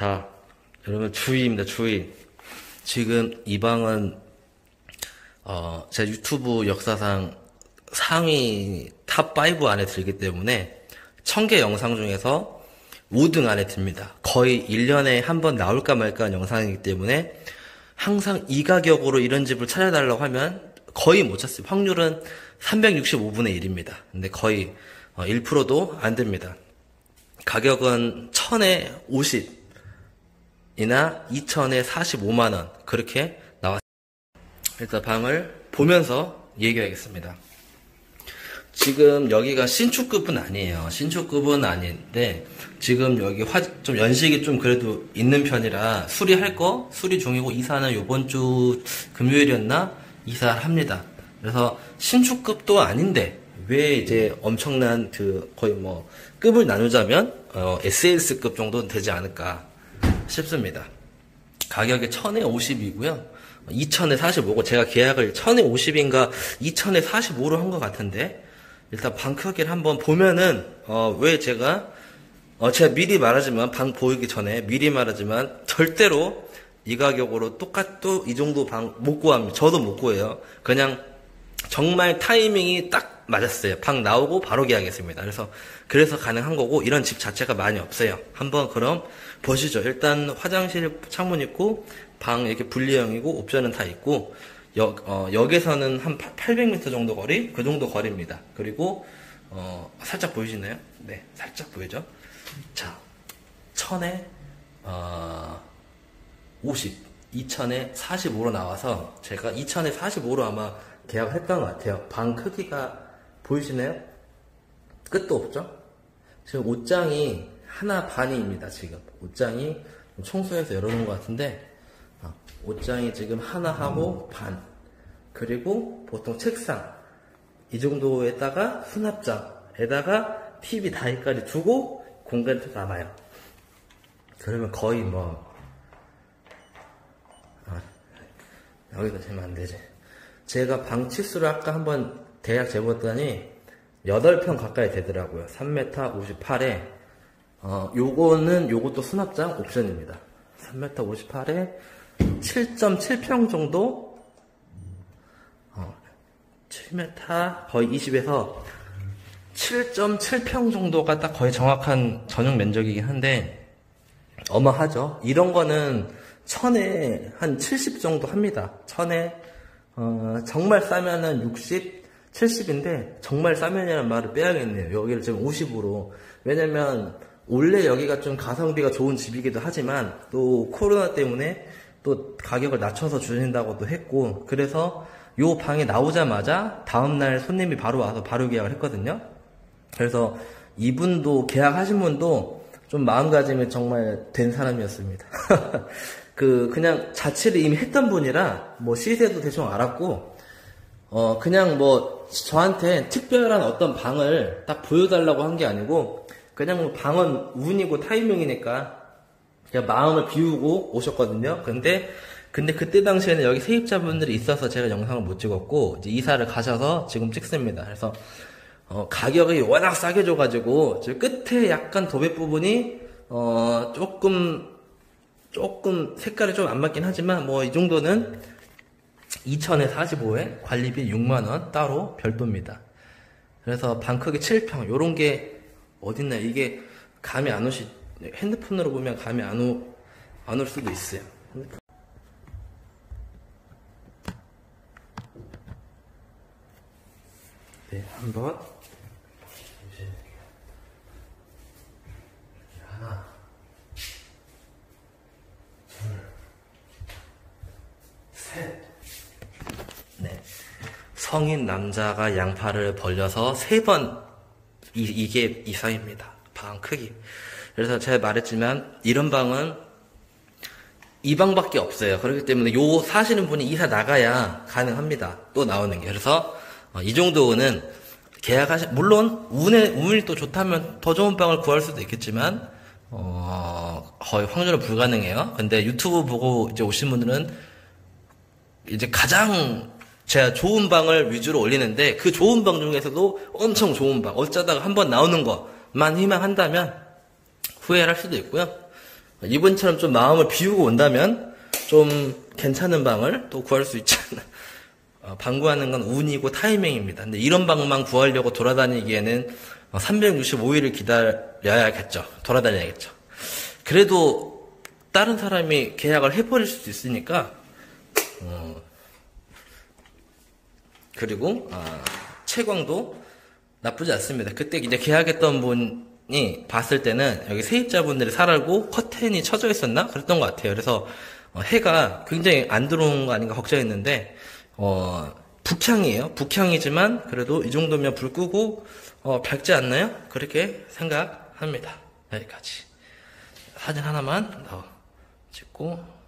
자, 여러분 주의입니다. 주의. 지금 이 방은 어, 제 유튜브 역사상 상위 top 5 안에 들기 때문에 1000개 영상 중에서 5등 안에 듭니다. 거의 1년에 한 번 나올까 말까 하는 영상이기 때문에 항상 이 가격으로 이런 집을 찾아달라고 하면 거의 못 찾습니다. 확률은 365분의 1입니다. 근데 거의 1%도 안 됩니다. 가격은 1000에 50 이나 2000에 45만 원 그렇게 나왔습니다. 일단 방을 보면서 얘기하겠습니다. 지금 여기가 신축급은 아니에요. 신축급은 아닌데 지금 여기 화, 좀 연식이 좀 그래도 있는 편이라 수리할 거 수리 중이고 이사는 요번 주 금요일이었나 이사합니다. 그래서 신축급도 아닌데 왜 이제 엄청난 그 거의 뭐 급을 나누자면 어, SLS급 정도는 되지 않을까 싶습니다. 가격이 1000에 50이고요. 2000에 45고 제가 계약을 1000에 50인가 2000에 45로 한 것 같은데 일단 방 크기를 한번 보면은 어, 왜 제가 어, 제가 미리 말하지만 방 보이기 전에 미리 말하지만 절대로 이 가격으로 똑같 또 이 정도 방 못 구합니다. 저도 못 구해요. 그냥 정말 타이밍이 딱 맞았어요. 방 나오고 바로 계약했습니다. 그래서 그래서 가능한 거고 이런 집 자체가 많이 없어요. 한번 그럼 보시죠. 일단 화장실 창문 있고 방 이렇게 분리형이고 옵션은 다 있고 역, 어, 역에서는 한 800m 정도 거리? 그 정도 거리입니다. 그리고, 어, 살짝 보이시나요? 네, 살짝 보이죠? 자, 1000에, 어, 50, 2000에 45로 나와서 제가 2000에 45로 아마 계약을 했던 것 같아요. 방 크기가 보이시나요? 끝도 없죠? 지금 옷장이 하나 반이입니다, 지금. 옷장이 청소해서 열어놓은 것 같은데, 옷장이 지금 하나 하고 반 그리고 보통 책상 이 정도에다가 수납장에다가 TV 다이까지 두고 공간이 또 남아요. 그러면 거의 뭐 아, 여기다 재면 안 되지. 제가 방 치수를 아까 한번 대략 재봤더니 8평 가까이 되더라고요. 3m 58에 어, 요거는 요것도 수납장 옵션입니다. 3m 58에 7.7평 정도? 어, 7m 거의 20에서 7.7평 정도가 딱 거의 정확한 전용 면적이긴 한데 어마하죠. 이런 거는 천에 한 70 정도 합니다. 천에 어, 정말 싸면은 60, 70인데 정말 싸면이라는 말을 빼야겠네요. 여기를 지금 50으로 왜냐면 원래 여기가 좀 가성비가 좋은 집이기도 하지만 또 코로나 때문에 또 가격을 낮춰서 주신다고도 했고 그래서 요 방에 나오자마자 다음날 손님이 바로 와서 바로 계약을 했거든요. 그래서 이분도 계약하신 분도 좀 마음가짐이 정말 된 사람이었습니다. 그 그냥 자취를 이미 했던 분이라 뭐 시세도 대충 알았고 어 그냥 뭐 저한테 특별한 어떤 방을 딱 보여달라고 한 게 아니고 그냥 뭐 방은 운이고 타이밍이니까 그냥 마음을 비우고 오셨거든요. 근데 근데 그때 당시에는 여기 세입자분들이 있어서 제가 영상을 못 찍었고 이제 이사를 가셔서 지금 찍습니다. 그래서 어, 가격이 워낙 싸게 줘가지고 끝에 약간 도배 부분이 어, 조금 조금 색깔이 좀 안 맞긴 하지만 뭐 이 정도는 2천에 45에 관리비 6만원 따로 별도입니다. 그래서 방 크기 7평 요런 게 어딨나 이게 감이 안 오시 핸드폰으로 보면 감이 안, 오, 안 올 수도 있어요. 네, 한번. 하나, 둘, 셋. 네. 성인 남자가 양팔을 벌려서 세 번, 이, 이게 이상입니다. 방 크기. 그래서 제가 말했지만 이런 방은 이 방밖에 없어요. 그렇기 때문에 요 사시는 분이 이사 나가야 가능합니다. 또 나오는 게. 그래서 어, 이 정도는 계약하시 물론 운에 운이 또 좋다면 더 좋은 방을 구할 수도 있겠지만 어, 거의 확률은 불가능해요. 근데 유튜브 보고 이제 오신 분들은 이제 가장 제가 좋은 방을 위주로 올리는데 그 좋은 방 중에서도 엄청 좋은 방 어쩌다가 한 번 나오는 것만 희망한다면 후회할 수도 있고요. 이번처럼 좀 마음을 비우고 온다면 좀 괜찮은 방을 또 구할 수 있지 않나. 어, 방 구하는 건 운이고 타이밍입니다. 근데 이런 방만 구하려고 돌아다니기에는 365일을 기다려야겠죠. 돌아다녀야겠죠. 그래도 다른 사람이 계약을 해버릴 수도 있으니까 어, 그리고 아, 채광도 나쁘지 않습니다. 그때 이제 계약했던 분이 봤을 때는 여기 세입자분들이 살고 커튼이 쳐져 있었나 그랬던 것 같아요. 그래서 어, 해가 굉장히 안 들어온 거 아닌가 걱정했는데 어, 북향이에요. 북향이지만 그래도 이 정도면 불 끄고 어, 밝지 않나요? 그렇게 생각합니다. 여기까지. 사진 하나만 더 찍고